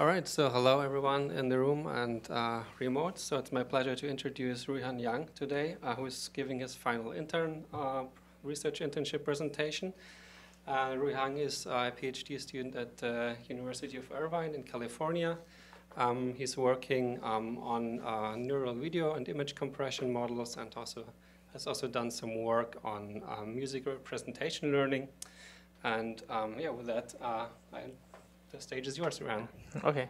All right, so hello everyone in the room and uh, remote. So it's my pleasure to introduce Ruihan Yang today, uh, who is giving his final intern uh, research internship presentation. Uh, Ruihan is a PhD student at the University of Irvine in California. Um, he's working um, on uh, neural video and image compression models and also has also done some work on um, music representation learning. And um, yeah, with that, uh, I the stage is yours, Ran. Okay.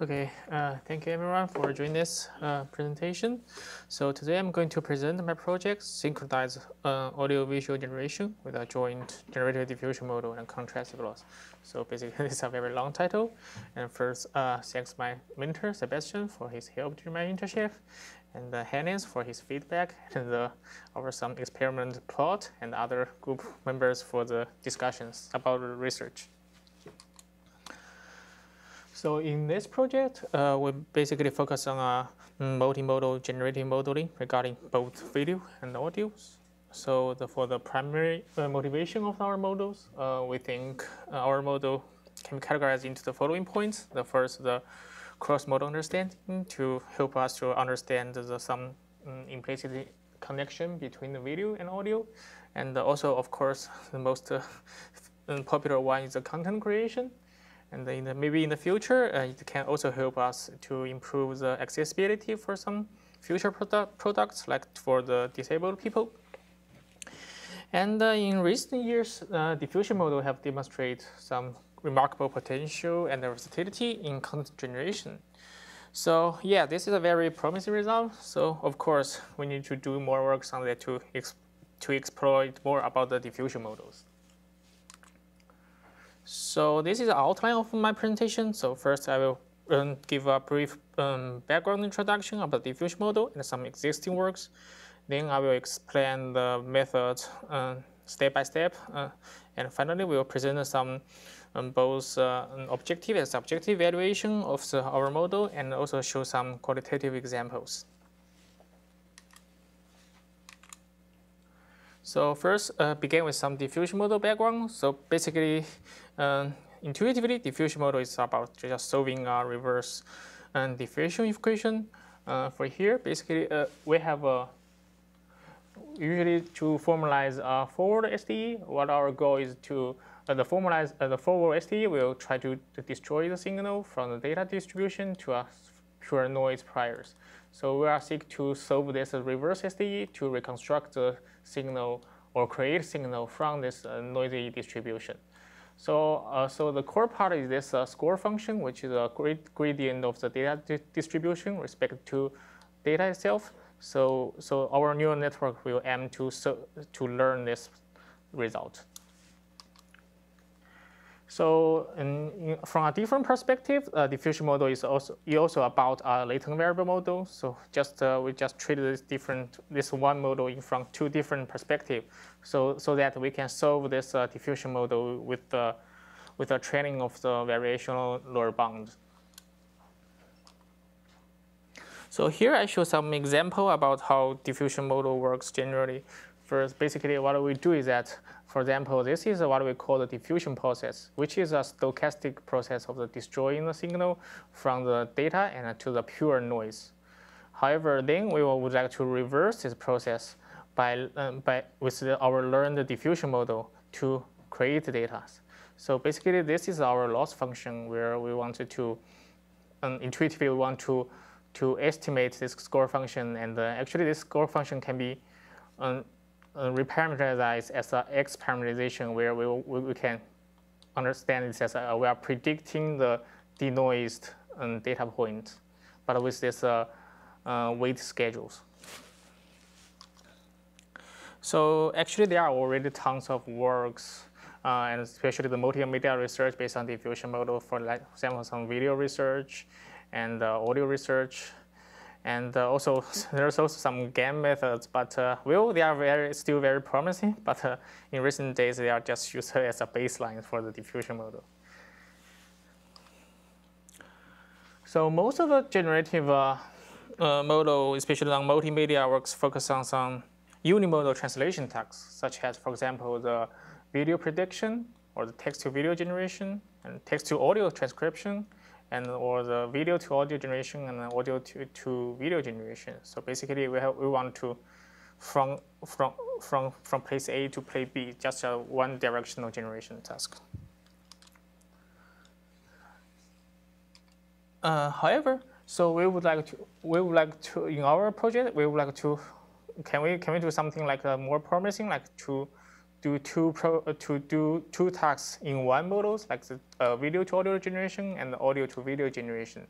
Okay, uh, thank you everyone for joining this uh, presentation. So today I'm going to present my project, synchronize uh, audio-visual generation with a joint generative diffusion model and contrastive loss. So basically, this is a very long title. And first, uh, thanks my mentor, Sebastian, for his help during my internship, and uh, Hannes for his feedback, and uh, our some experiment plot, and other group members for the discussions about research. So in this project, uh, we basically focus on uh, multimodal generative modeling regarding both video and audio. So the, for the primary uh, motivation of our models, uh, we think our model can be categorized into the following points. The first, the cross-modal understanding to help us to understand the, some um, implicit connection between the video and audio. And also, of course, the most uh, popular one is the content creation. And in the, maybe in the future, uh, it can also help us to improve the accessibility for some future product, products, like for the disabled people. And uh, in recent years, uh, diffusion model have demonstrated some remarkable potential and versatility in content generation. So yeah, this is a very promising result. So of course, we need to do more work on that to, to exploit more about the diffusion models. So this is the outline of my presentation. So first I will um, give a brief um, background introduction about the diffusion model and some existing works. Then I will explain the method uh, step by step. Uh, and finally, we will present some um, both uh, objective and subjective evaluation of the, our model and also show some qualitative examples. So first, uh, begin with some diffusion model background. So basically, uh, intuitively, diffusion model is about just solving a reverse and uh, diffusion equation. Uh, for here, basically, uh, we have a usually to formalize a forward SDE. What our goal is to uh, the formalize uh, the forward SDE will try to, to, destroy the signal from the data distribution to a pure noise priors. So we are seek to solve this reverse SDE to reconstruct the signal or create signal from this uh, noisy distribution. So, uh, so the core part is this uh, score function, which is a gradient of the data di distribution respect to data itself. So, so our neural network will aim to, so, to learn this result. So in, from a different perspective, uh, diffusion model is also also about a latent variable model. So just uh, we just treat this different this one model in from two different perspectives, so so that we can solve this uh, diffusion model with the with the training of the variational lower bound. So here I show some example about how diffusion model works generally. First, basically what we do is that for example, this is what we call the diffusion process, which is a stochastic process of the destroying the signal from the data and to the pure noise. However, then we would like to reverse this process by, um, by with our learned diffusion model to create data. So basically, this is our loss function where we wanted to um, intuitively we want to to estimate this score function, and uh, actually this score function can be um, uh, reparameterize as an X parameterization where we, we, we, can understand this as a, we are predicting the denoised um, data point, but with this uh, uh, weight schedules. So actually there are already tons of works uh, and especially the multimedia research based on diffusion model for like, example, some video research and uh, audio research and uh, also, there's also some GAN methods, but uh, well, they are very, still very promising, but uh, in recent days, they are just used as a baseline for the diffusion model. So most of the generative uh, uh, model, especially on multimedia, works focus on some unimodal translation tasks, such as, for example, the video prediction or the text-to-video generation and text-to-audio transcription and or the video to audio generation and audio to, to video generation. So basically, we have we want to from from from from place A to place B, just a one directional generation task. Uh, however, so we would like to we would like to in our project we would like to can we can we do something like uh, more promising like to do two pro, uh, to do two tasks in one models like the uh, video to audio generation and audio to video generation.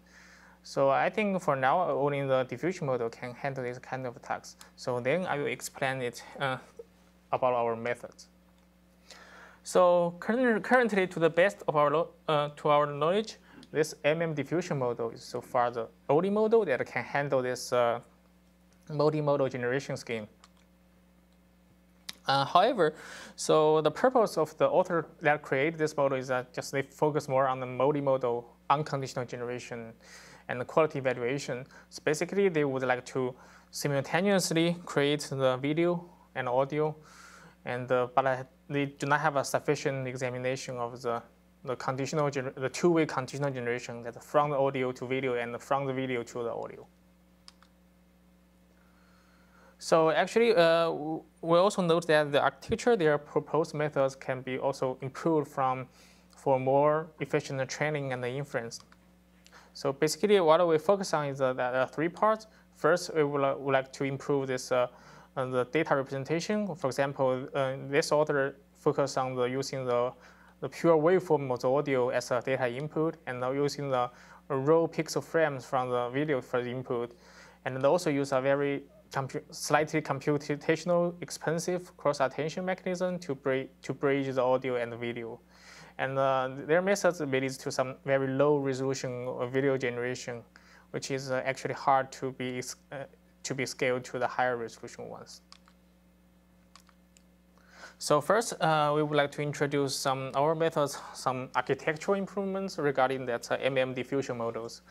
So I think for now only the diffusion model can handle this kind of tasks. So then I will explain it uh, about our methods. So currently, to the best of our uh, to our knowledge, this MM diffusion model is so far the only model that can handle this uh, multimodal generation scheme. Uh, however, so the purpose of the author that created this model is that just they focus more on the multimodal unconditional generation and the quality evaluation. So basically, they would like to simultaneously create the video and audio, and uh, but they do not have a sufficient examination of the the conditional the two-way conditional generation that from the audio to video and from the video to the audio. So actually, uh, we also note that the architecture, their proposed methods can be also improved from for more efficient training and the inference. So basically, what we focus on is uh, the three parts. First, we would, uh, would like to improve this uh, uh, the data representation. For example, uh, this author focus on the using the the pure waveform of the audio as a data input, and now using the raw pixel frames from the video for the input, and also use a very slightly computational expensive cross-attention mechanism to, to bridge the audio and the video. And uh, their methods leads to some very low resolution video generation, which is uh, actually hard to be, uh, to be scaled to the higher resolution ones. So first, uh, we would like to introduce some our methods, some architectural improvements regarding that MM diffusion models.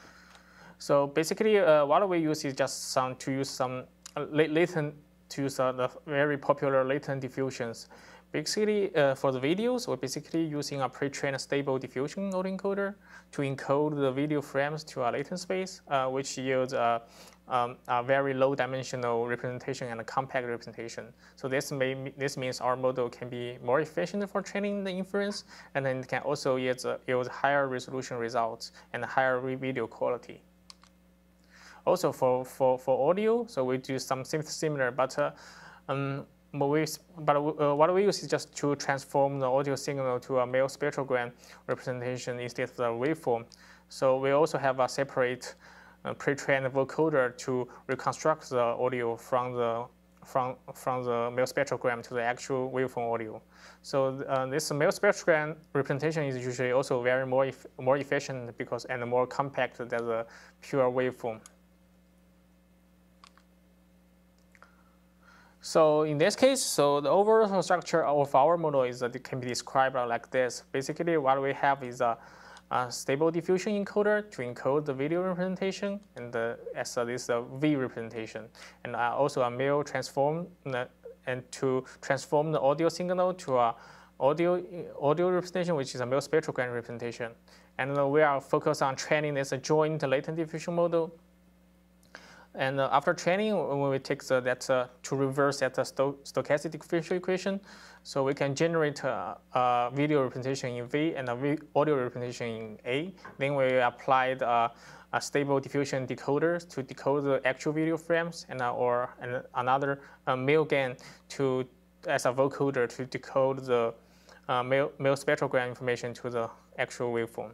So basically, uh, what we use is just some to use some latent to uh, the very popular latent diffusions. Basically, uh, for the videos, we're basically using a pre-trained stable diffusion autoencoder to encode the video frames to a latent space, uh, which yields a, um, a, very low dimensional representation and a compact representation. So this, may, this means our model can be more efficient for training the inference, and then it can also yield, yield higher resolution results and higher video quality. Also for, for, for audio, so we do something similar, but uh, um, we, but uh, what we use is just to transform the audio signal to a Mel spectrogram representation instead of the waveform. So we also have a separate uh, pre-trained vocoder to reconstruct the audio from the from from the Mel spectrogram to the actual waveform audio. So uh, this Mel spectrogram representation is usually also very more more efficient because and more compact than the pure waveform. So in this case, so the overall structure of our model is that it can be described like this. Basically, what we have is a, a stable diffusion encoder to encode the video representation, and the, as this a V representation, and uh, also a Mel transform and to transform the audio signal to a audio audio representation, which is a Mel spectrogram representation. And uh, we are focused on training this joint latent diffusion model and uh, after training, when we take the, that uh, to reverse that uh, sto stochastic differential equation, so we can generate a, a, video representation in V and a audio representation in A. Then we applied a stable diffusion decoder to decode the actual video frames, and uh, or and another uh, Mel GAN to as a vocoder to decode the uh, Mel, Mel spectrogram information to the actual waveform.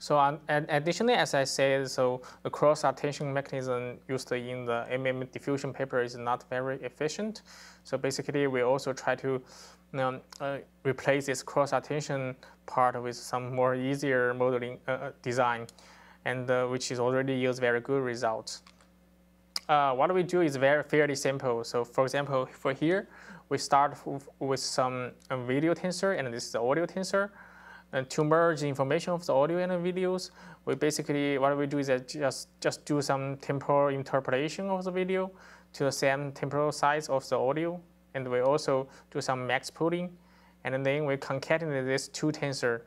So um, additionally, as I said, so the cross-attention mechanism used in the MM diffusion paper is not very efficient. So basically, we also try to know, uh, replace this cross-attention part with some more easier modeling uh, uh design, and uh, which is already yields very good results. Uh, what we do is very fairly simple. So for example, for here, we start with some video tensor, and this is the audio tensor. And to merge the information of the audio and the videos, we basically, what we do is just, just do some temporal interpolation of the video to the same temporal size of the audio. And we also do some max pooling. and then we concatenate these two tensor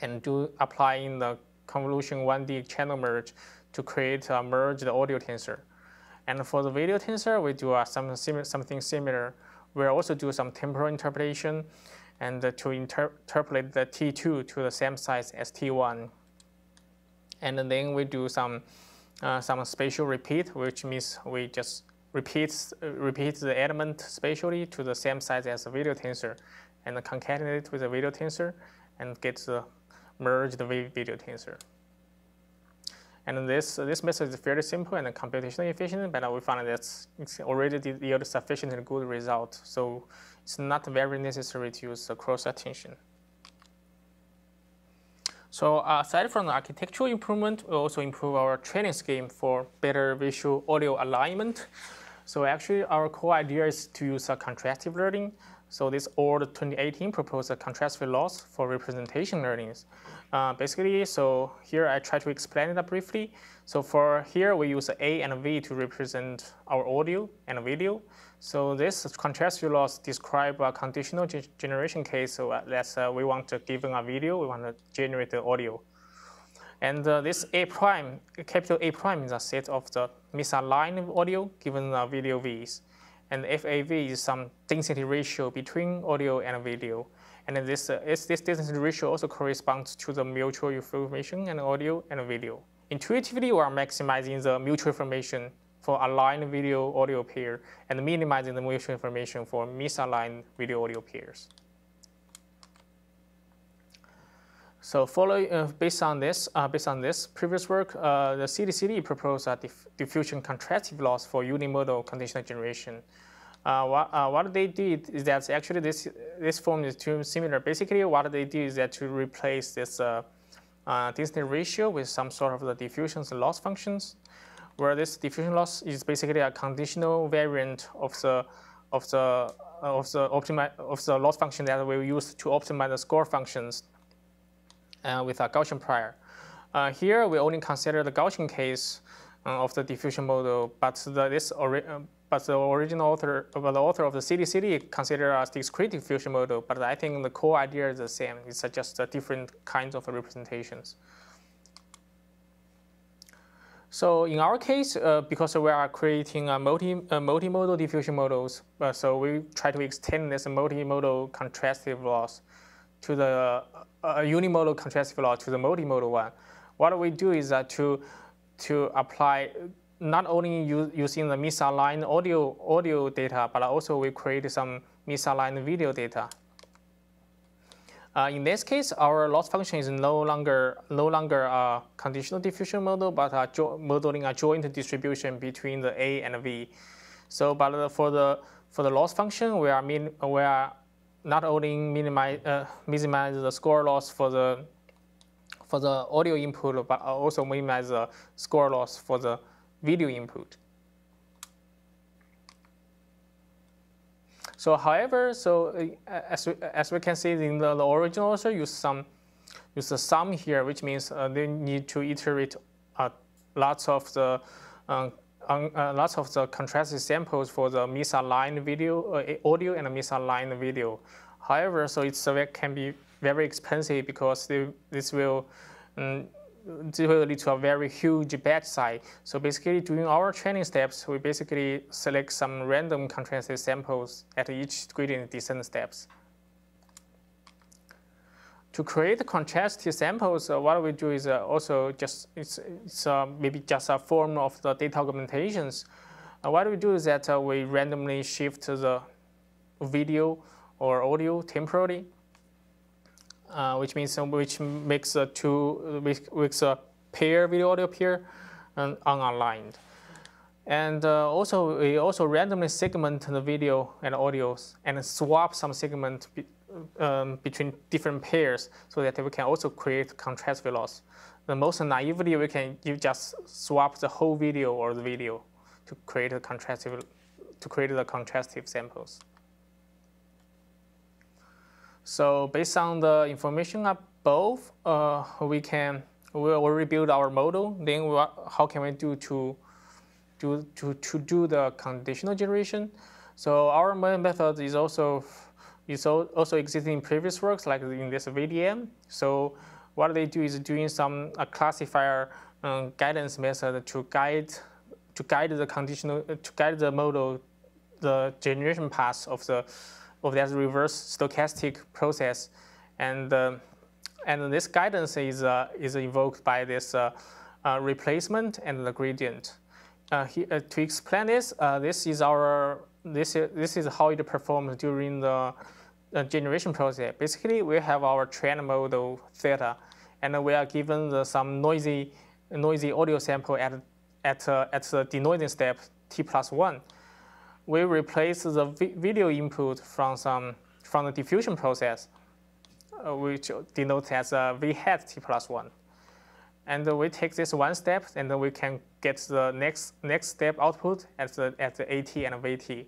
and do applying the convolution 1D channel merge to create a merged audio tensor. And for the video tensor, we do uh, some sim something similar. We also do some temporal interpolation and to inter interpolate the T2 to the same size as T1. And then we do some uh, some spatial repeat, which means we just repeats repeat the element spatially to the same size as the video tensor, and concatenate it with the video tensor, and get the merged video tensor. And this this method is fairly simple and computationally efficient, but we found that it's already yield sufficiently good result. So it's not very necessary to use cross attention. So aside from the architectural improvement, we also improve our training scheme for better visual audio alignment. So actually our core idea is to use a contrastive learning. So this Oord 2018 proposed a contrastive loss for representation learnings. Uh, basically, so here I try to explain it briefly. So for here we use A and V to represent our audio and video. So this contrastive loss describe a conditional generation case. So uh, let's uh, we want to given a video, we want to generate the audio. And uh, this A prime, capital A prime is a set of the misaligned audio given the video V's. And FAV is some density ratio between audio and video. And this, uh, this density ratio also corresponds to the mutual information and audio and video. Intuitively, we are maximizing the mutual information for aligned video audio pair and minimizing the mutual information for misaligned video audio pairs. So following, uh, based on this, uh, based on this previous work, uh, the CDCD proposed a diff diffusion contrastive loss for unimodal conditional generation. Uh, what, uh, what they did is that actually this this form is too similar. Basically, what they did is that to replace this uh, density ratio with some sort of the diffusion loss functions, where this diffusion loss is basically a conditional variant of the of the of the optimi of the loss function that we use to optimize the score functions uh, with a Gaussian prior. Uh, here, we only consider the Gaussian case uh, of the diffusion model, but the, this but the original author, well, the author of the CDCD consider as discrete diffusion model, but I think the core idea is the same. It's just different kinds of representations. So in our case, uh, because we are creating a multi, uh, multimodal diffusion models, uh, so we try to extend this multimodal contrastive loss to the uh, unimodal contrastive loss to the multimodal one. What we do is that to to apply not only using the misaligned audio audio data, but also we create some misaligned video data. Uh, in this case, our loss function is no longer no longer a conditional diffusion model, but a modeling a joint distribution between the A and V. So, but for the for the loss function, we are mean we are not only minimize, uh, minimize the score loss for the for the audio input, but also minimize the score loss for the video input. So, however, so uh, as, we, as we can see in the, the original also use some use a sum here, which means uh, they need to iterate uh, lots of the um, uh, lots of the contrasted samples for the misaligned video, uh, audio and misaligned video. However, so it's can be very expensive because they, this will um, this will lead to a very huge batch size. So basically, during our training steps, we basically select some random contrasted samples at each gradient descent steps. To create contrasted samples, uh, what we do is uh, also just it's, it's uh, maybe just a form of the data augmentations. Uh, what we do is that uh, we randomly shift the video or audio temporally uh, which means which makes a two makes a pair video audio pair and unaligned. And uh, also we also randomly segment the video and audios and swap some segment be, um, between different pairs so that we can also create contrast loss. The most naively we can you just swap the whole video or the video to create a contrastive to create the contrastive samples. So based on the information above, uh, we can we will rebuild our model. Then we, how can we do to do to, to do the conditional generation? So our method is also is also existing in previous works, like in this VDM. So what they do is doing some a classifier um, guidance method to guide to guide the conditional to guide the model the generation path of the of that reverse stochastic process, and uh, and this guidance is uh, is invoked by this uh, uh replacement and the gradient. Uh, he, to explain this, this is our this is, this is how it performs during the generation process. Basically, we have our trained model theta, and we are given the, some noisy noisy audio sample at at at the denoising step t plus one we replace the vi video input from some from the diffusion process, uh, which denotes as a v hat t plus one. And we take this one step, and we can get the next next step output at the at the AT and VT.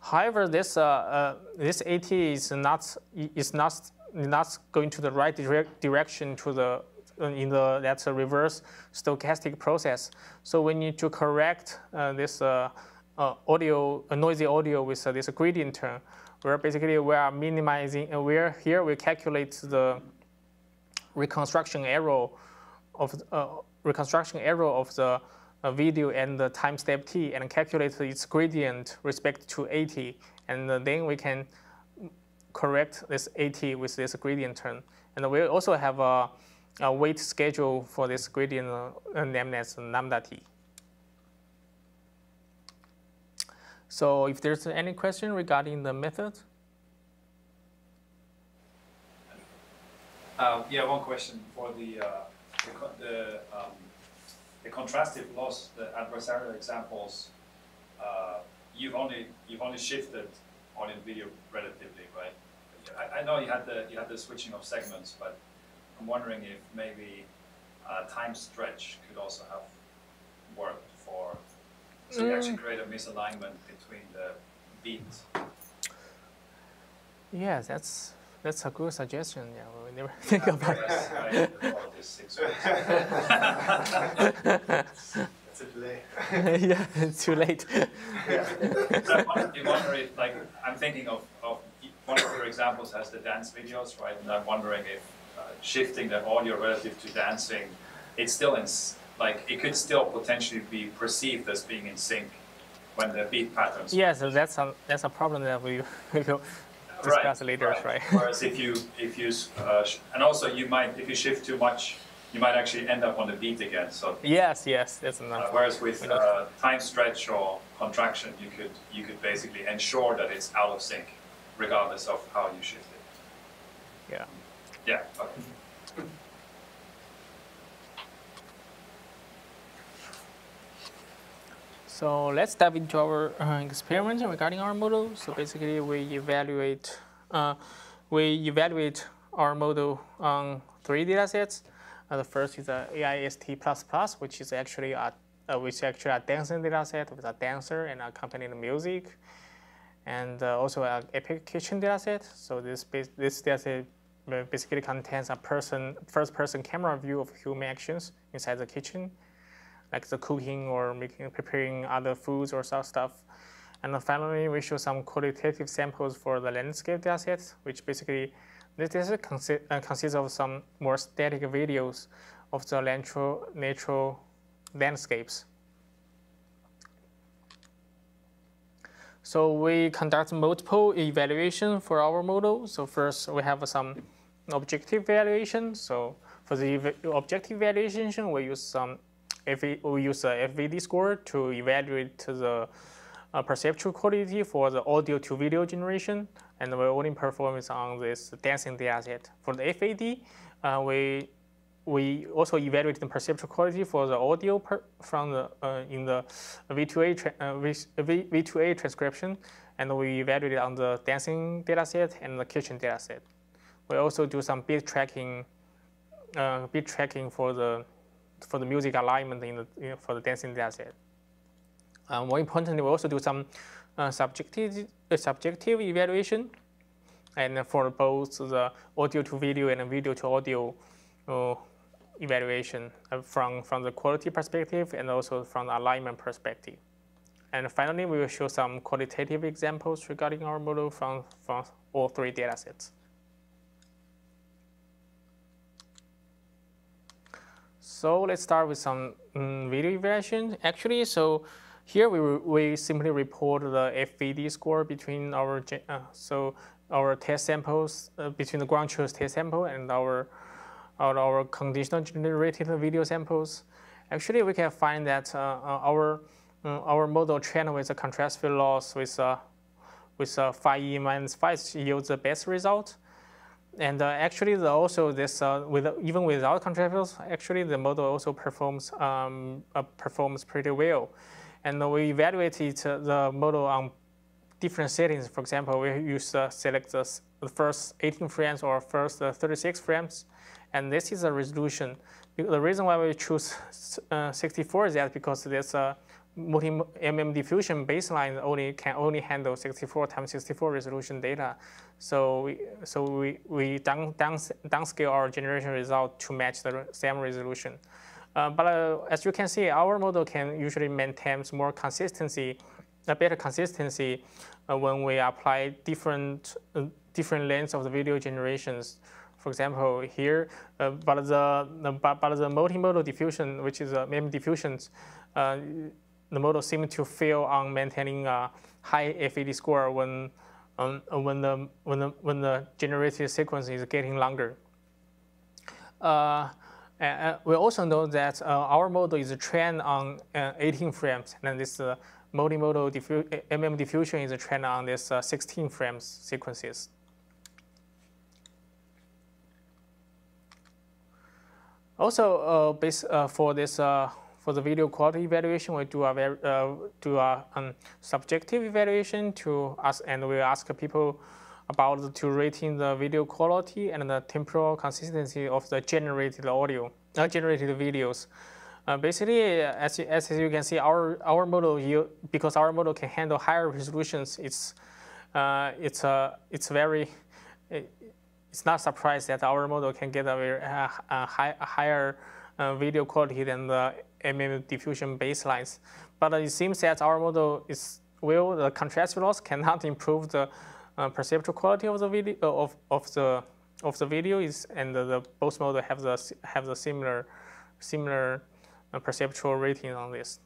However, this uh, uh, this AT is not is not not going to the right direction to the uh, in the that's a reverse stochastic process. So we need to correct uh, this uh, uh, audio, a noisy audio with uh, this gradient term, where basically we are minimizing, uh, where here we calculate the reconstruction error of uh, reconstruction error of the uh, video and the time step t and calculate its gradient respect to AT. And then we can correct this AT with this gradient term. And we also have a, a weight schedule for this gradient uh, named as lambda t. So if there's any question regarding the method. Um, yeah, one question for the uh, the the, um, the, contrastive loss, the adversarial examples. Uh, you've only you've only shifted on in video relatively, right? I, I, know you had the you had the switching of segments, but I'm wondering if maybe uh, time stretch could also have worked for so you actually mm. create a misalignment between the beats. Yeah, that's that's a good suggestion. Yeah, we never think about it. It's too late. yeah, it's too late. yeah. So I'm wondering, like, I'm thinking of, of one of your examples has the dance videos, right? And I'm wondering if uh, shifting the audio relative to dancing, it's still in like it could still potentially be perceived as being in sync when the beat patterns. Yes, so that's a that's a problem that we will discuss right, later, right. right? Whereas if you if you uh, and also you might if you shift too much, you might actually end up on the beat again. So yes, yes, that's enough. Uh, whereas with uh, time stretch or contraction, you could you could basically ensure that it's out of sync, regardless of how you shift it. Yeah. Yeah. Okay. So let's dive into our uh, experiment regarding our model. So basically, we evaluate uh, we evaluate our model on three data sets. Uh, the first is the AIST++, which is actually a uh, which actually a dancing data set with a dancer and accompanying music, and uh, also an Epic Kitchen data set. So this this data set basically contains a person first person camera view of human actions inside the kitchen like the cooking or making preparing other foods or such stuff. And finally, we show some qualitative samples for the landscape datasets, which basically this dataset consi uh, consists of some more static videos of the natural, natural landscapes. So we conduct multiple evaluation for our model. So first we have some objective evaluation. So for the objective evaluation, we use some we use the FVD score to evaluate the uh, perceptual quality for the audio to video generation, and we only perform it on this dancing dataset. For the FAD, uh, we we also evaluate the perceptual quality for the audio from the uh, in the V2A uh, v, V2A transcription, and we evaluate it on the dancing dataset and the kitchen dataset. We also do some beat tracking, uh, beat tracking for the for the music alignment in the, you know, for the dancing dataset. Uh, more importantly, we also do some uh, subjective, uh, subjective evaluation and for both the audio to video and video to audio uh, evaluation uh, from, from the quality perspective and also from the alignment perspective. And finally, we will show some qualitative examples regarding our model from, from all three data So let's start with some um, video evaluation. Actually, so here we, we simply report the FVD score between our uh, so our test samples uh, between the ground truth test sample and our our, our conditional generated video samples. Actually, we can find that uh, uh our uh, our model trained with a contrast field loss with uh, with uh, phi e minus 5 yields the best result. And uh, actually, the, also this uh, with even without contrast actually the model also performs um, uh, performs pretty well. And we evaluated the model on different settings. For example, we use select the, first 18 frames or first 36 frames, and this is a resolution. The reason why we choose 64 is that because there's a multi-mm diffusion baseline only can only handle 64 times 64 resolution data. So we so we, we down, down downscale our generation result to match the same resolution. Uh, but uh, as you can see, our model can usually maintain more consistency, a better consistency uh, when we apply different uh, different lengths of the video generations. For example, here, uh, but the, but, but the multimodal diffusion, which is uh, MIM diffusions, uh, the model seems to fail on maintaining a high FVD score when, um, when, the, when, the, when the generated sequence is getting longer. Uh, and we also know that uh, our model is trained on uh, 18 frames, and this uh, multimodal diffu MM diffusion is trained on this uh, 16 frames sequences. Also, uh, based, for this for the video quality evaluation, we do a uh, do a um, subjective evaluation to us, and we ask people about to rating the video quality and the temporal consistency of the generated audio, uh, generated videos. Uh, basically, as, as you can see, our our model you, because our model can handle higher resolutions, it's uh, it's a uh, it's very it's not surprised that our model can get a very uh, a high, a higher uh, video quality than the MM diffusion baselines. But it seems that our model is well, the contrast loss cannot improve the uh, perceptual quality of the video of, of the of the video is and the, the both model have the have the similar similar uh, perceptual rating on this.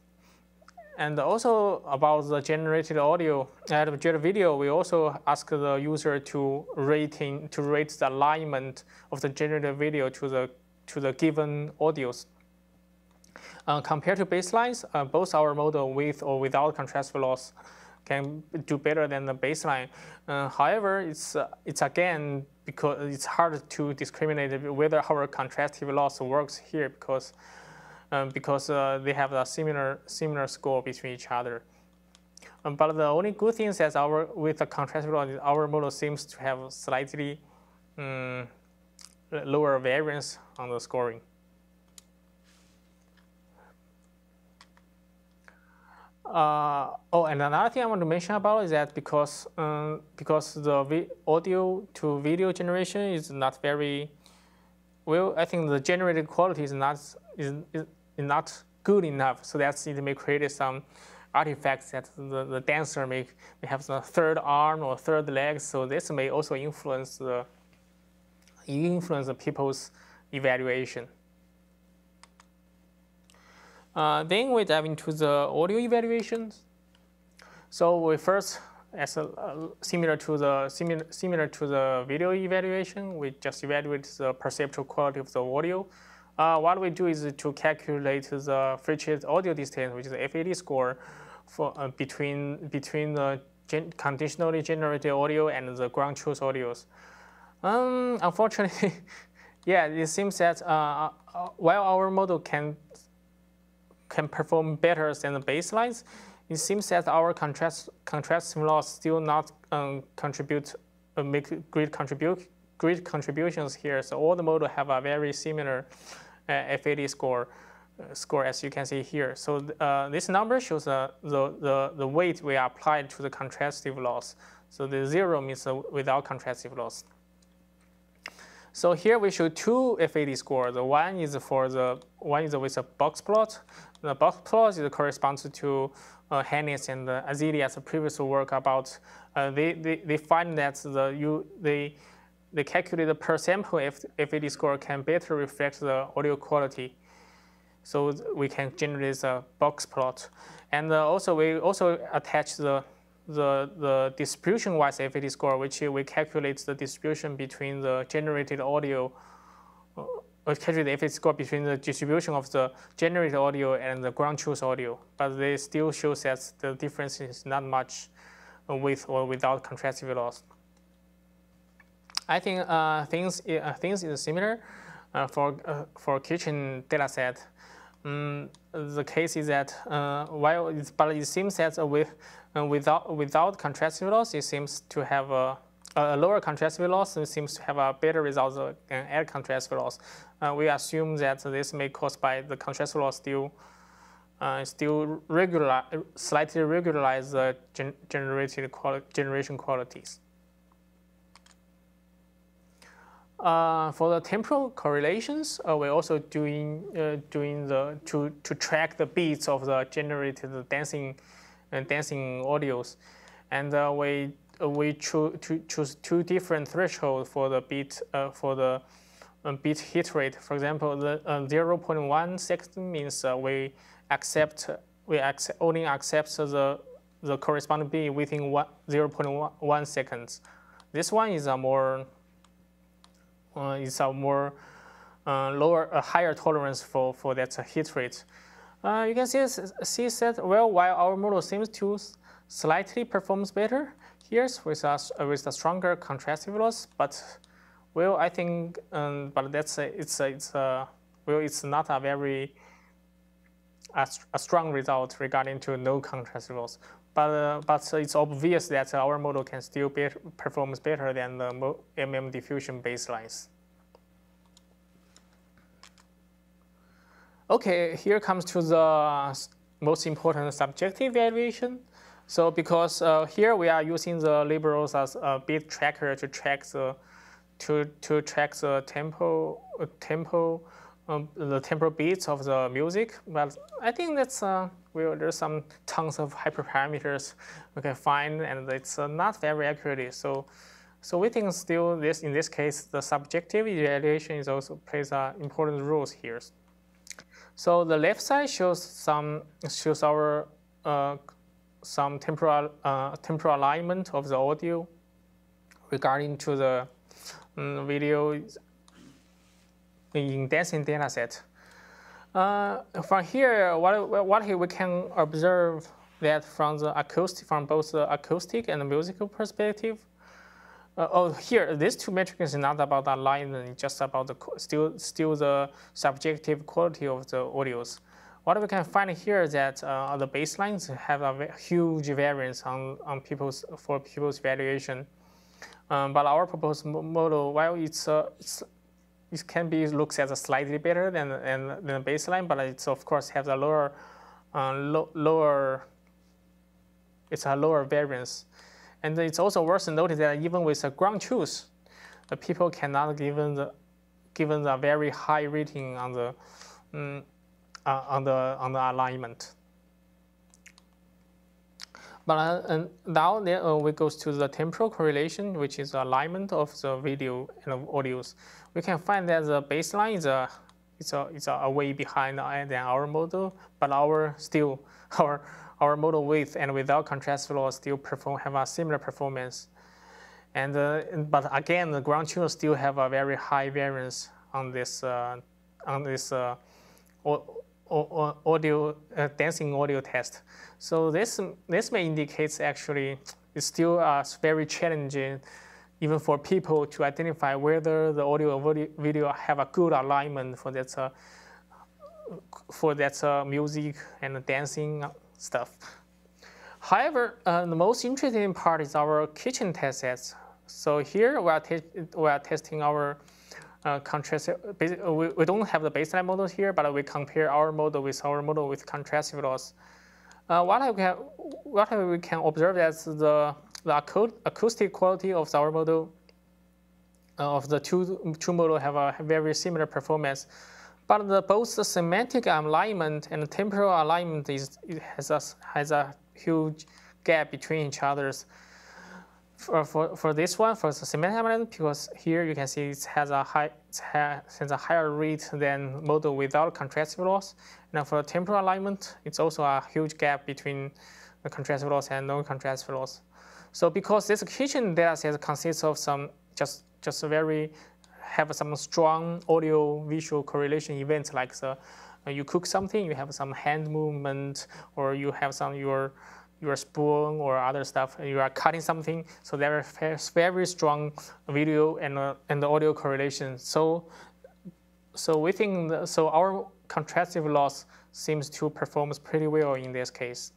And also about the generated audio and generated video, we also ask the user to rating to rate the alignment of the generated video to the to the given audios. Uh, compared to baselines, uh, both our model with or without contrast loss can do better than the baseline. Uh, however, it's, uh, it's again, because it's hard to discriminate whether our contrastive loss works here because, um, because uh, they have a similar, similar score between each other. Um, but the only good thing is our, with the contrastive loss, our model seems to have slightly um, lower variance on the scoring. Uh, oh, and another thing I want to mention about is that because um, because the audio to video generation is not very well, I think the generated quality is not is, is not good enough. So that's it may create some artifacts that the, the dancer may, may have the third arm or third leg. So this may also influence the influence the people's evaluation. Uh, then we dive into the audio evaluations. So we first, as a, uh, similar to the similar similar to the video evaluation, we just evaluate the perceptual quality of the audio. Uh, what we do is to calculate the Fréchet audio distance, which is the FVD score, for uh, between between the gen conditionally generated audio and the ground truth audios. Um, unfortunately, yeah, it seems that uh, uh, while our model can can perform better than the baselines, it seems that our contrast contrast loss still not um, contribute uh, make great contribute great contributions here. So all the models have a very similar uh, FVD score uh, score as you can see here. So uh, this number shows uh, the, the the weight we applied to the contrastive loss. So the zero means without contrastive loss. So here we show two FAD scores. The one is for the one is with a box plot. The box plot is corresponds to uh, Hannes and uh, Azalea's previous work about, uh, they, they, they find that the, you, they, they calculate the per sample FAD score can better reflect the audio quality. So we can generate a box plot. And uh, also we also attach the, the, the distribution-wise FET score, which we calculate the distribution between the generated audio uh, calculate the FET score between the distribution of the generated audio and the ground truth audio, but they still show that the difference is not much with or without contrastive loss. I think uh, things uh, things is similar uh, for uh, for kitchen dataset. Um, the case is that uh, while but it seems that with uh, without without contrastive loss, it seems to have a a lower contrastive loss and seems to have a better result than add contrastive loss. Uh, we assume that this may caused by the contrastive loss still uh, still regular, slightly regularize the gen generated quali generation qualities. Uh, for the temporal correlations, uh, we're also doing uh, doing the to to track the beats of the generated dancing and dancing audios, and uh, we we cho to choose two different thresholds for the beat uh, for the um, bit hit rate. For example, the uh, 0.1 second means we accept we accept, only accept the the corresponding beat within 0.1 seconds. This one is a more uh, is a more uh, lower, a higher tolerance for, for that hit rate. Uh, you can see, see that, well, while our model seems to slightly performs better here with a, with a stronger contrastive loss, but well, I think, um, but that's a, it's a, it's a, well, it's not a very a, a strong result regarding to no contrastive loss. But, uh, but it's obvious that our model can still be, better than the MM diffusion baselines. Okay, here comes to the most important subjective evaluation. So because uh, here we are using the librosa as a beat tracker to track the to to track the tempo uh, tempo um, the tempo beats of the music. But I think that's uh, well, there's some tons of hyperparameters we can find, and it's uh, not very accurate. So, so we think still this in this case the subjective evaluation is also plays an important role here. So the left side shows some shows our uh, some temporal uh, temporal alignment of the audio regarding to the um, video in dancing data set. Uh, from here, what, what we can observe that from the acoustic, from both the acoustic and the musical perspective, uh, oh, here, these two metrics is not about alignment, just about the still still the subjective quality of the audios. What we can find here is that uh, the baselines have a huge variance on, on people's for people's valuation. Um, but our proposed model, while it's, uh, it's it can be looks as a slightly better than, than, than the baseline, but it's of course has a lower, uh, lo lower, it's a lower variance. And it's also worth to notice that even with a ground truth, the people cannot given the given the very high rating on the um, uh, on the on the alignment. But uh, now there, uh, we go to the temporal correlation, which is alignment of the video and audios we can find that the baseline is a it's a it's a way behind than our model, but our still our our model with and without contrast flow still perform have a similar performance. And uh, but again, the ground truth still have a very high variance on this uh, on this uh, audio uh, dancing audio test. So this this may indicate actually it's still uh, very challenging even for people to identify whether the audio or video have a good alignment for that, uh, for that uh, music and dancing stuff. However, uh, the most interesting part is our kitchen test sets. So here we are, we are testing our uh, contrast. We, we don't have the baseline models here, but we compare our model with our model with contrastive loss. Uh, what, I can, what we can observe is the the acoustic quality of our model uh, of the two two model have a very similar performance, But the, both the semantic alignment and temporal alignment is has a has a huge gap between each others. For, for, for this one, for the semantic alignment, because here you can see it has a high has a higher rate than model without contrastive loss. Now for temporal alignment, it's also a huge gap between the contrastive loss and non-contrastive loss. So because this kitchen data set consists of some just just very have some strong audio visual correlation events like the, uh, you cook something, you have some hand movement, or you have some your your spoon or other stuff, you are cutting something. So there is very strong video and, uh, and audio correlation. So so we think so our contrastive loss seems to perform pretty well in this case.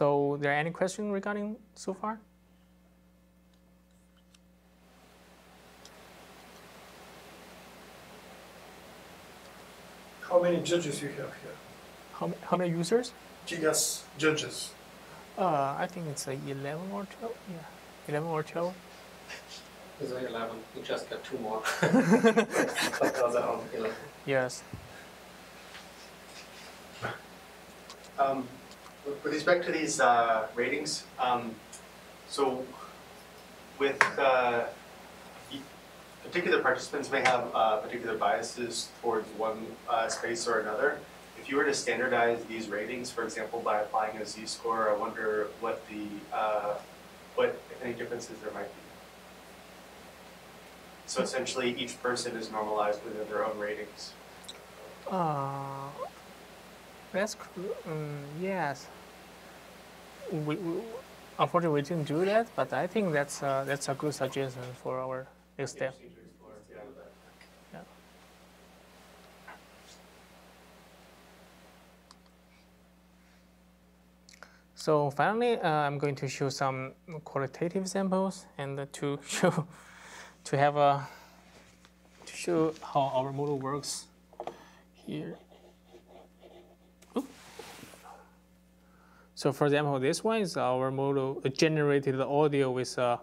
So, there any question regarding so far? How many judges you have here? How, how many users? Yes, judges. Uh, I think it's uh, 11 or 12. Yeah, 11 or 12. It's 11. You just got two more. but those are all 11. Yes. Um, with respect to these uh, ratings, um, so with uh, particular participants may have uh, particular biases towards one uh, space or another. If you were to standardize these ratings, for example, by applying a z-score, I wonder what the uh, what if any differences there might be. So essentially, each person is normalized within their own ratings. Uh, that's um, yes. We, we, unfortunately we didn't do that, but I think that's uh, that's a good suggestion for our next step. So finally, uh, I'm going to show some qualitative samples and to show to have a to show how our model works here. So for example, this one is our model uh, generated the audio with a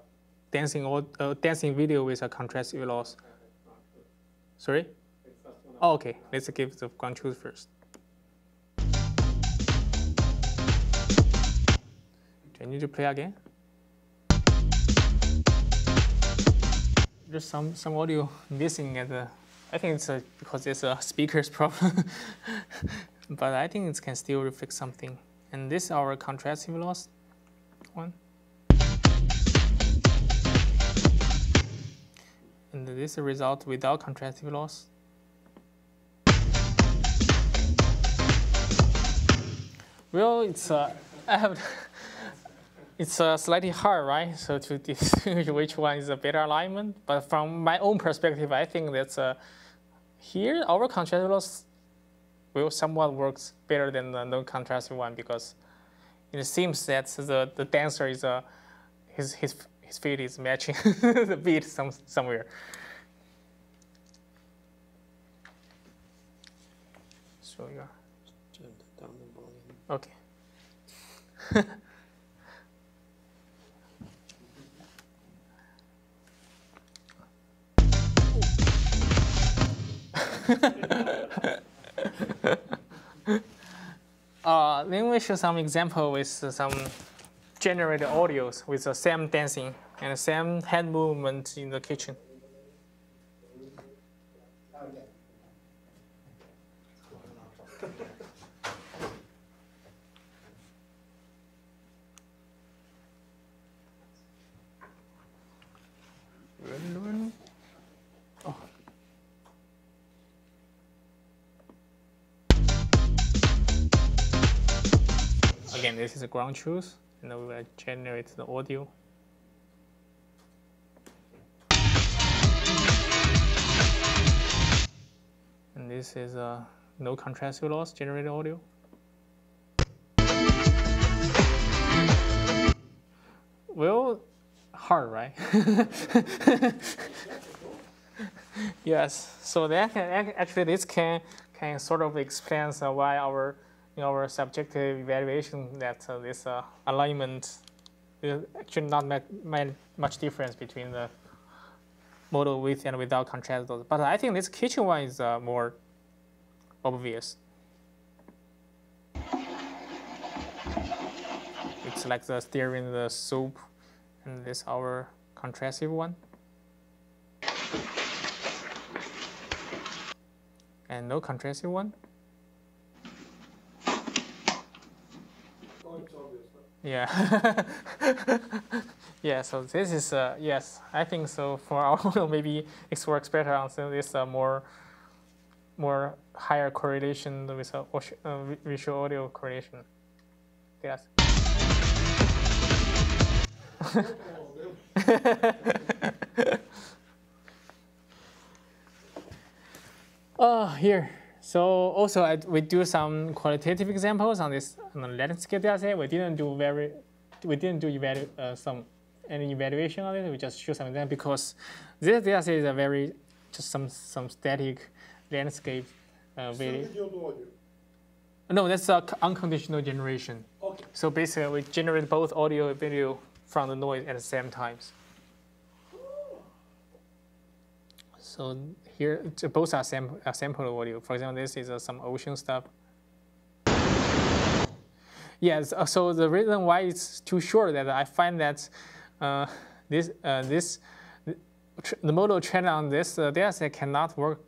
dancing uh, dancing video with a contrastive loss. Sorry? Oh, okay, let's give the controls first. Do I need to play again? There's some, some audio missing at the, I think it's a, because it's a speaker's problem, but I think it can still reflect something. And this is our contrastive loss one. And this result without contrastive loss. Well, it's uh, I have it's uh, slightly hard, right? So to distinguish which one is a better alignment. But from my own perspective, I think that's uh, here our contrastive loss will somewhat works better than the non-contrastive one because it seems that the, the dancer is uh, his, his, his feet is matching the beat some, somewhere. So yeah. Okay. uh, let me show some example with some generated audios with the same dancing and the same hand movement in the kitchen. Again, this is a ground truth, and we will generate the audio. And this is a no contrastive loss generated audio. Well, hard, right? yes. So that can, actually this can can sort of explain why our in our subjective evaluation that uh, this uh, alignment is actually not make much difference between the model with and without contrast. But I think this kitchen one is uh, more obvious. It's like the stirring the soup, and this our contrastive one. And no contrastive one. Oh, it's obvious. huh? Yeah. yeah, so this is, uh, yes, I think so for our maybe it works better on this uh, more, more higher correlation with uh, uh, visual audio correlation. Yes. Oh, here. So also I, we do some qualitative examples on this on the landscape data set. We didn't do very, we didn't do evalu- uh, some any evaluation on it. We just show some examples because this data set is a very just some some static landscape uh, video. video and audio. No, that's a unconditional generation. Okay. So basically, we generate both audio and video from the noise at the same times. So here, both are sam- are sample audio. For example, this is uh, some ocean stuff. Yes. uh, So the reason why it's too short that I find that uh, this uh, this the model trained on this uh, data set cannot work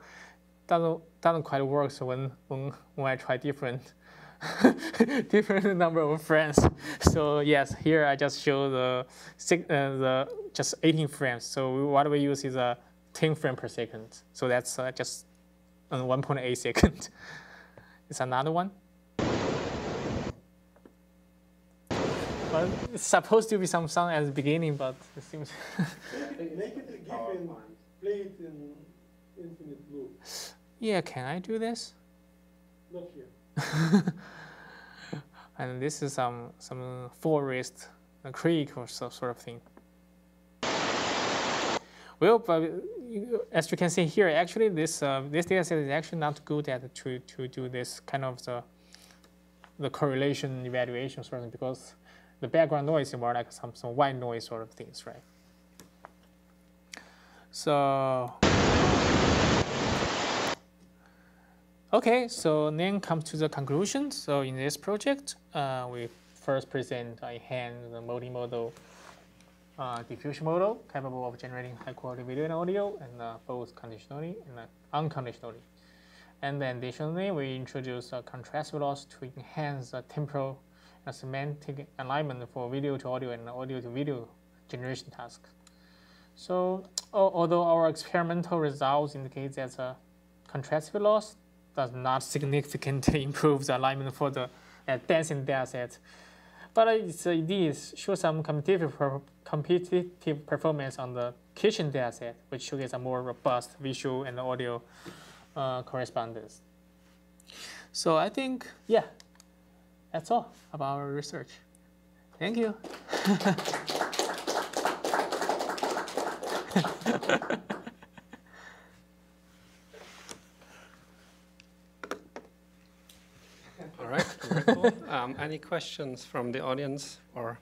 doesn't doesn't quite work so when when when I try different different number of frames. So yes, here I just show the six, uh, the just 18 frames. So what we use is a 10 frame per second. So that's uh, just uh, 1.8 second. It's another one. Well, it's supposed to be some sound at the beginning, but it seems. Make it a GIF and play it in infinite loop. yeah, can I do this? Not here. and this is some some forest a creek or so sort of thing. Well, as you can see here, actually this uh, this data set is actually not good at to to do this kind of the the correlation evaluation sort of because the background noise is more like some some white noise sort of things, right? So Okay, so then come to the conclusion. So in this project, uh, we first present in hand the multimodal uh, diffusion model capable of generating high quality video and audio, and uh, both conditionally and uh, unconditionally. And then additionally, we introduce a contrast loss to enhance the temporal and semantic alignment for video to audio and audio to video generation tasks. So although our experimental results indicate that the contrastive loss does not significantly improve the alignment for the uh, dancing data set. But it's, it is show some competitive, competitive performance on the kitchen data set, which shows a more robust visual and audio uh, correspondence. So I think, yeah, that's all about our research. Thank you. All right, very cool. Um, any questions from the audience or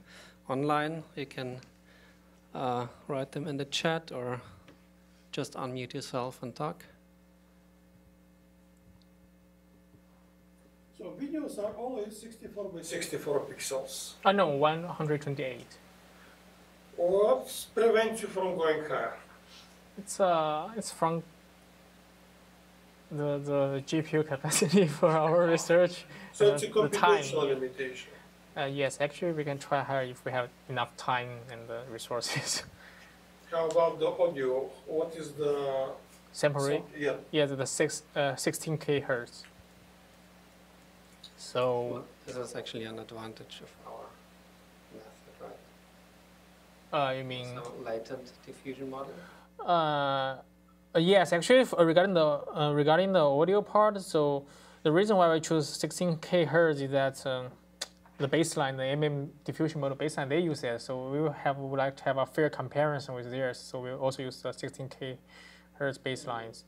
online? You can uh, write them in the chat or just unmute yourself and talk. So videos are only 64 by 64 pixels. Oh know, 128. What prevents you from going higher? It's uh, it's from the the GPU capacity for our research. So uh, it's a the time. computational limitation. Uh, yes, actually, we can try higher if we have enough time and the resources. How about the audio? What is the Sample rate, so- yeah. yeah, the six uh, 16k hertz. So Well, this is actually an advantage of our method, uh, right? you mean? So latent diffusion model. Uh, uh, yes, actually, uh, regarding the uh, regarding the audio part, so the reason why we choose 16k hertz is that um, the baseline, the MM diffusion model baseline, they use it. So we will have would like to have a fair comparison with theirs. So we also use the 16k hertz baselines.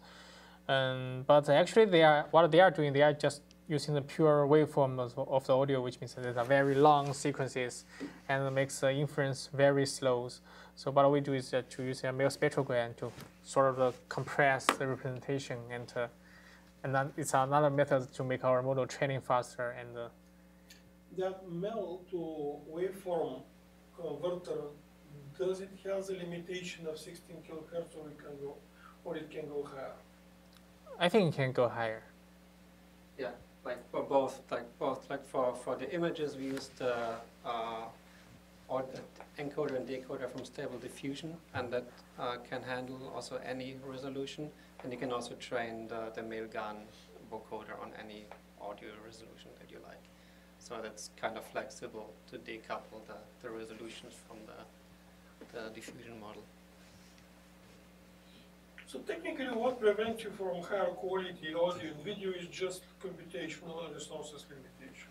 Um, but actually, they are what they are doing. They are just using the pure waveform of, of the audio, which means that there's a very long sequences and it makes the inference very slow. So what we do is uh, to use a Mel spectrogram to sort of uh, compress the representation and uh, and then it's another method to make our model training faster and uh, That MEL to waveform converter, does it have the limitation of sixteen kilohertz or it can go, or it can go higher? I think it can go higher. Yeah, like for both, like both, like for, for the images, we used the uh, or the encoder and decoder from Stable Diffusion, and that uh, can handle also any resolution. And you can also train the, the MelGAN vocoder on any audio resolution that you like. So that's kind of flexible to decouple the, the resolutions from the, the diffusion model. So technically, what prevents you from higher quality audio and video is just computational resources limitation.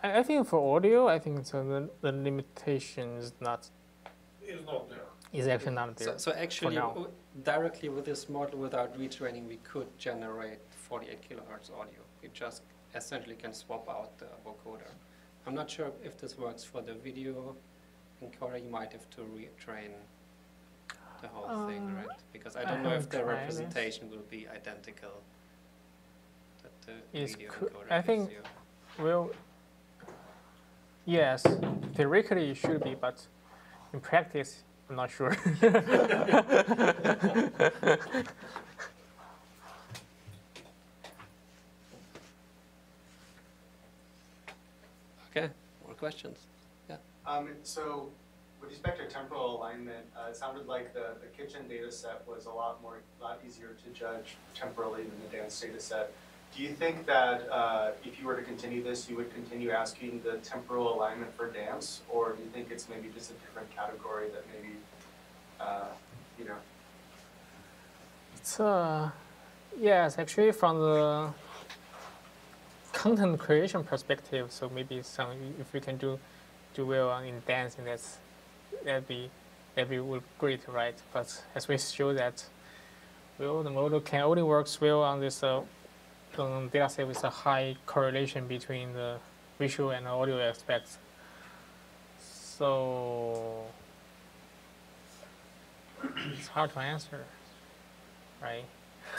I, I think for audio, I think so the, the limitation is not Is not there. is actually not there. So, so actually, now. directly with this model, without retraining, we could generate 48 kilohertz audio. We just essentially can swap out the vocoder. I'm not sure if this works for the video encoder. You might have to retrain the whole thing, Uh, right? Because I I don't know if the tried it. representation will be identical that the It's video I think- you. Well, yes, theoretically it should be, but in practice, I'm not sure. Okay, more questions? Yeah. Um, so with respect to temporal alignment, uh, it sounded like the, the kitchen data set was a lot more, lot easier to judge temporally than the dance data set. Do you think that, uh, if you were to continue this, you would continue asking the temporal alignment for dance? Or do you think it's maybe just a different category that maybe, uh, you know, It's uh, yes, actually from the content creation perspective, so maybe some if we can do do well in dancing, that's that'd be that'd be would great, right? But as we show that, well, the model can only works well on this uh, um, data set with a high correlation between the visual and audio aspects. So it's hard to answer, right?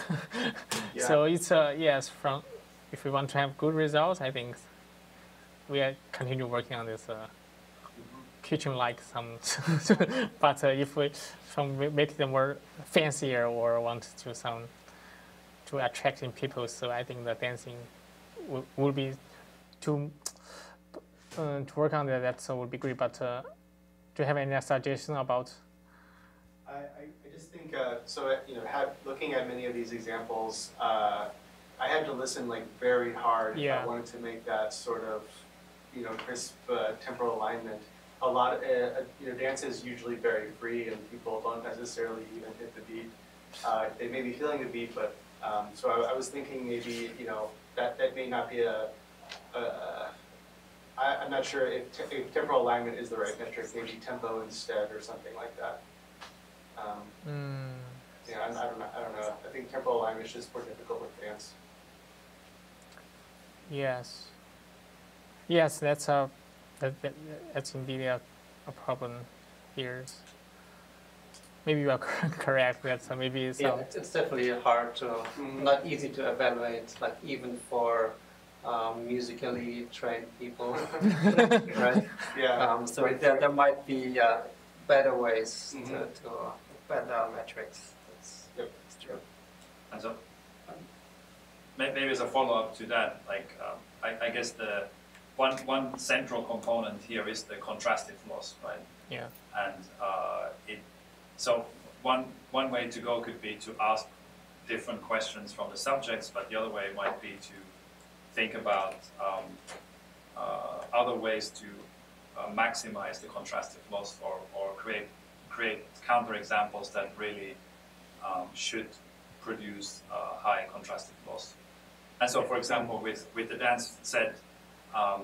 Yeah. So it's uh, yes, from if we want to have good results, I think we are continue working on this uh, kitchen like some, but uh, if we some make them more fancier or want to some to attracting people, so I think the dancing will, will be to uh, to work on that. That would be great. But uh, do you have any suggestion about? I, I, just think, uh, so, uh, you know, had, looking at many of these examples, uh, I had to listen like very hard if Yeah. I wanted to make that sort of, you know, crisp uh, temporal alignment. A lot, of, uh, uh, you know, dance is usually very free and people don't necessarily even hit the beat. Uh, they may be feeling the beat, but, um, so I, I was thinking maybe, you know, that, that may not be a, a, a I, I'm not sure if, te- if temporal alignment is the right metric, maybe tempo instead or something like that. Um, Mm, yeah, I, I don't I don't know, I think temporal alignment is just more difficult with dance. yes. Yes, that's a that, that, that's indeed a, a problem here. Maybe you are correct. That's uh, maybe it's Yeah, it's, it's definitely hard to, Mhm. not easy to evaluate, like even for um, musically trained people, right? Yeah, Um, so there, there might be uh, better ways to, Mhm. to better metrics. That's, Yep. that's true. And so, um, maybe as a follow-up to that, like, um, I, I guess the, one, one central component here is the contrastive loss, right? yeah. And uh, it, so one, one way to go could be to ask different questions from the subjects, but the other way might be to think about um, uh, other ways to uh, maximize the contrastive loss or, or create, create counterexamples that really um, should produce uh, high contrastive loss. And so, for example, with, with the dance set, um,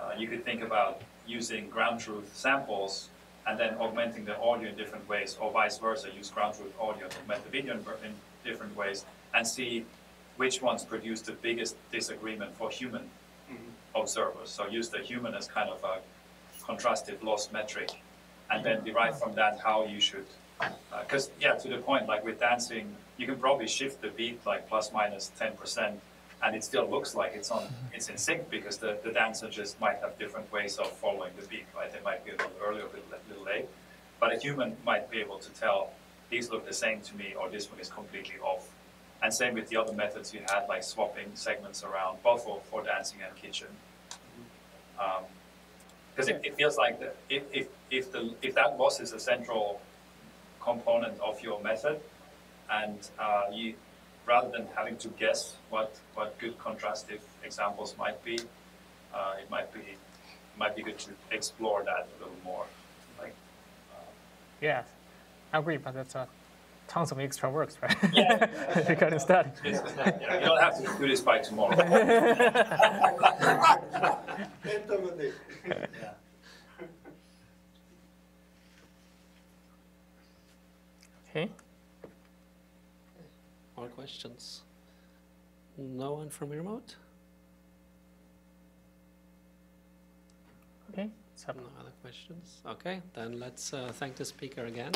uh, you could think about using ground truth samples and then augmenting the audio in different ways, or vice versa, use ground truth audio to augment the video in, in different ways, and see which ones produce the biggest disagreement for human observers. So use the human as kind of a contrastive loss metric, and then derive from that how you should. Because yeah, to the point, like with dancing, you can probably shift the beat like plus minus ten percent, and it still looks like it's on it's in sync because the, the dancer just might have different ways of following the beat, right? They might be a little early or a little, little late, but a human might be able to tell these look the same to me or this one is completely off. And same with the other methods you had, like swapping segments around, both for, for dancing and kitchen. Because it, it feels like the, if, if, if, the, if that loss is a central component of your method, and uh, you, rather than having to guess what, what good contrastive examples might be, uh, it might be it might be good to explore that a little more. Like, Yeah, I agree, but that's uh, tons of extra works, right? Yeah. Regarding study. it's- yeah, you don't have to do this by tomorrow. End of the day. Okay. Questions? No one from remote? Okay. So No other questions? Okay, then let's uh, thank the speaker again.